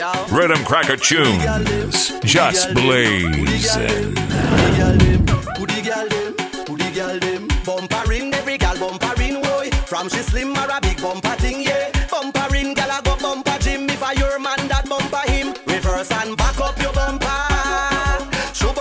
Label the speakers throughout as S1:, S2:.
S1: Yo.
S2: Riddimcracker Chunes. Just blazing.
S1: The the the? Bumparin every gal bumparin boy. From she slim or a big bumper thing, yeah. Bumparin gal a go bumper gym. If I your man that bumper him, reverse and back up your bumper. Show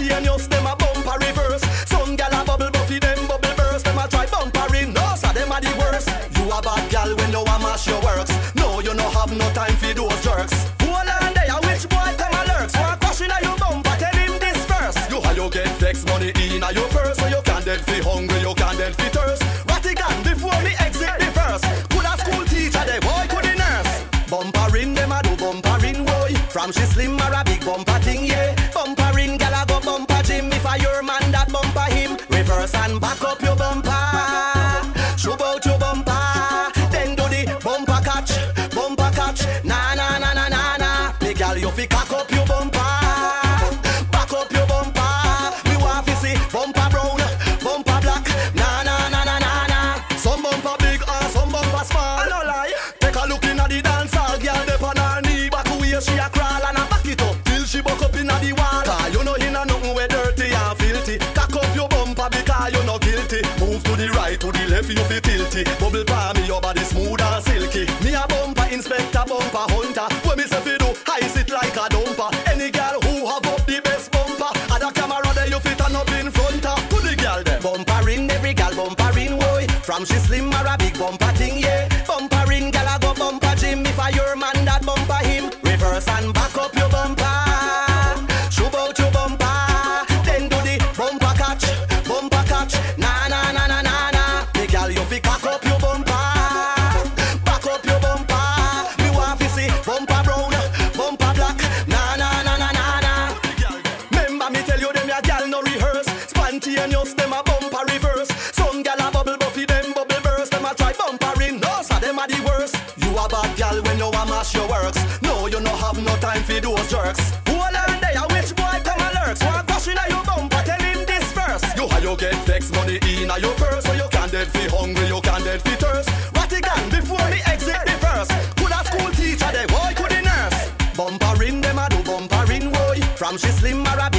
S1: Spontaneous them a bumper reverse. Some gal a bubble buffy them bubble burst. Them a try bumparin. No, so them a the worst. You a bad gal when you a mash your works. No, you no have no time for those jerks. Hold on there, which boy come a lurks? Want crush inna your bumper? Tell him this first. You how you get vex money inna your purse, so you can't dead fi hungry, you can't dead fi thirst. Rattigan before me exit the first. Could a school teacher, the boy could the nurse. Bumparin them a do bumparin boy. From she slim or a big bumper thing, and back up your right, to the left, you feel tilty. Bubble me your body smooth and silky. Me a bumper inspector, bumper hunter. When me say fi do, I sit like a dumper. Any girl who have up the best bumper, and a camera there you fit turn up in front of. To the girl them. Bumparin every gal bumparin boy. From she slim or a big bumper thing, yeah. Bumparin gal a go bumper gym. If I your man that bumper him, reverse and back up Spontaneous them a bumper reverse. Some gal a bubble buffy them bubble burst. Them a try bumparin. No, so them a the worst. You a bad gal when you a mash your works. No, you no have no time for those jerks. Who Hold on there, which boy come a lurks? Want crush inna your bumper? Tell him this first. You how you get vex money inna your purse, so you can't dead fi hungry, you can't dead fi thirst. Rattigan before me exit the first. Could a school teacher, the boy could the nurse. Bumparin them a do bumparin boy. From she slim a